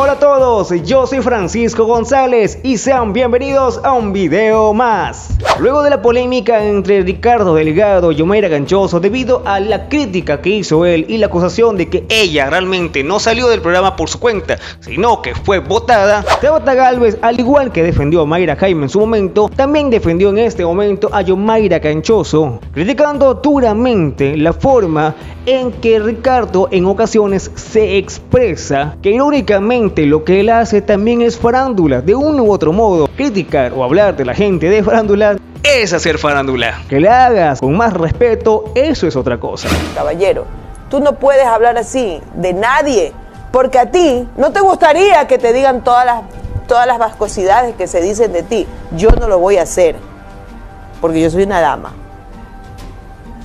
Hola a todos, yo soy Francisco González y sean bienvenidos a un video más. Luego de la polémica entre Ricardo Delgado y Omaira Ganchoso debido a la crítica que hizo él y la acusación de que ella realmente no salió del programa por su cuenta, sino que fue votada, Tabata Galvez, al igual que defendió a Mayra Jaime en su momento, también defendió en este momento a Yomaira Ganchoso, criticando duramente la forma en que Ricardo en ocasiones se expresa, que irónicamente lo que él hace también es farándula, de uno u otro modo. Criticar o hablar de la gente de farándula es hacer farándula. Que le hagas con más respeto, eso es otra cosa. Caballero, tú no puedes hablar así de nadie, porque a ti no te gustaría que te digan todas las, todas las vascosidades que se dicen de ti. Yo no lo voy a hacer, porque yo soy una dama.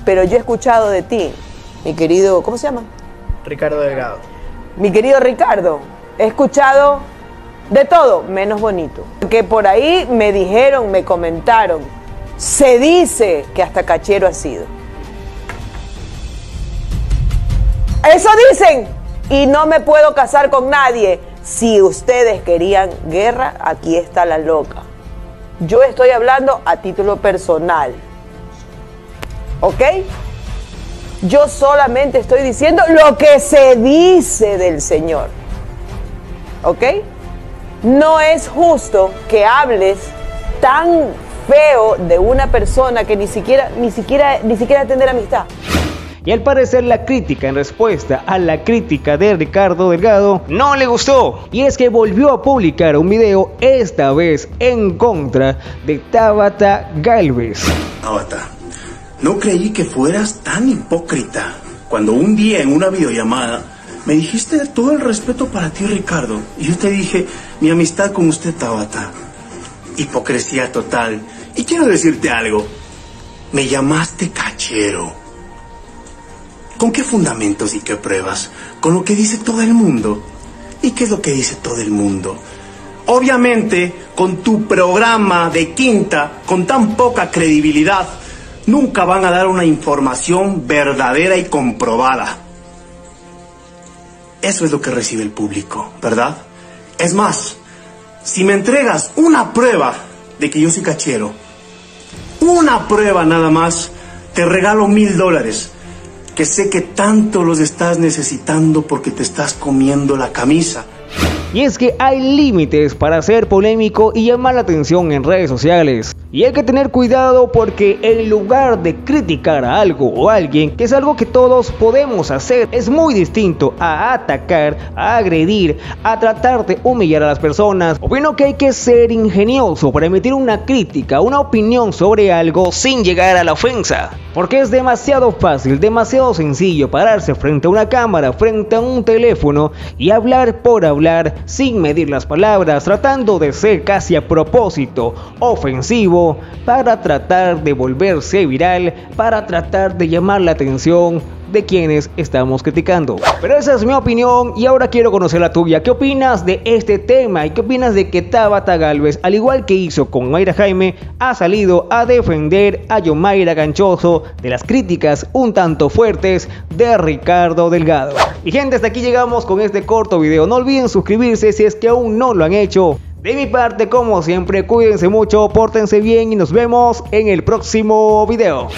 Pero yo he escuchado de ti mi querido, ¿cómo se llama? Ricardo Delgado. Mi querido Ricardo, he escuchado de todo, menos bonito. Que por ahí me dijeron, me comentaron, se dice que hasta cachero ha sido. Eso dicen. Y no me puedo casar con nadie. Si ustedes querían guerra, aquí está la loca. Yo estoy hablando a título personal. ¿Ok? Yo solamente estoy diciendo lo que se dice del Señor. ¿Ok? No es justo que hables tan feo de una persona que ni siquiera, ni siquiera, ni siquiera tener amistad. Y al parecer la crítica en respuesta a la crítica de Ricardo Delgado no le gustó. Y es que volvió a publicar un video esta vez en contra de Tabata Galvez. Tabata, no creí que fueras tan hipócrita cuando un día en una videollamada me dijiste todo el respeto para ti, Ricardo. Y yo te dije, mi amistad con usted, Tabata. Hipocresía total. Y quiero decirte algo. Me llamaste cachero. ¿Con qué fundamentos y qué pruebas? Con lo que dice todo el mundo. ¿Y qué es lo que dice todo el mundo? Obviamente, con tu programa de quinta, con tan poca credibilidad, nunca van a dar una información verdadera y comprobada. Eso es lo que recibe el público, ¿verdad? Es más, si me entregas una prueba de que yo soy cachero, una prueba nada más, te regalo mil dólares, que sé que tanto los estás necesitando porque te estás comiendo la camisa. Y es que hay límites para ser polémico y llamar la atención en redes sociales. Y hay que tener cuidado porque en lugar de criticar a algo o a alguien, que es algo que todos podemos hacer, es muy distinto a atacar, a agredir, a tratar de humillar a las personas. Opino que hay que ser ingenioso para emitir una crítica, una opinión sobre algo sin llegar a la ofensa. Porque es demasiado fácil, demasiado sencillo pararse frente a una cámara, frente a un teléfono y hablar por hablar sin medir las palabras, tratando de ser casi a propósito ofensivo para tratar de volverse viral, para tratar de llamar la atención de quienes estamos criticando. Pero esa es mi opinión y ahora quiero conocer la tuya. ¿Qué opinas de este tema y qué opinas de que Tabata Galvez, al igual que hizo con Mayra Jaime, ha salido a defender a Yomaira Ganchoso de las críticas un tanto fuertes de Ricardo Delgado? Y gente, hasta aquí llegamos con este corto video. No olviden suscribirse si es que aún no lo han hecho. De mi parte, como siempre, cuídense mucho, pórtense bien y nos vemos en el próximo video.